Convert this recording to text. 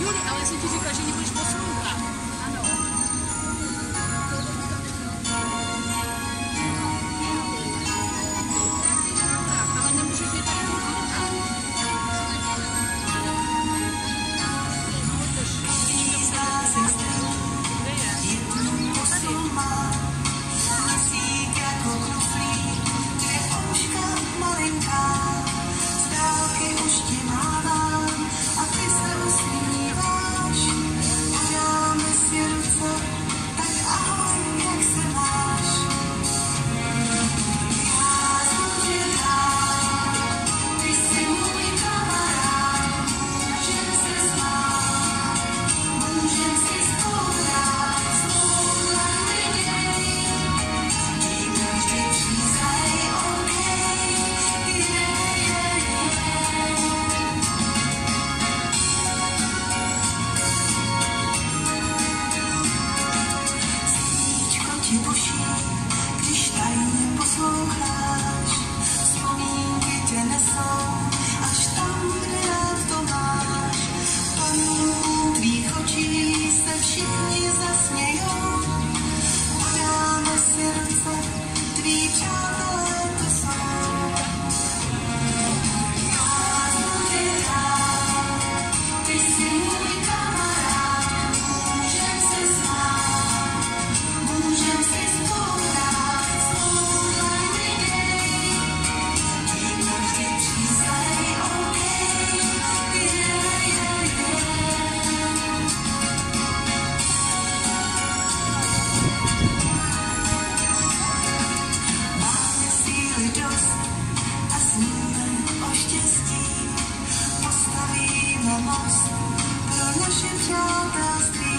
Yuri, ela sentiu de que a gente vai te mostrar. Somos, no nos llevamos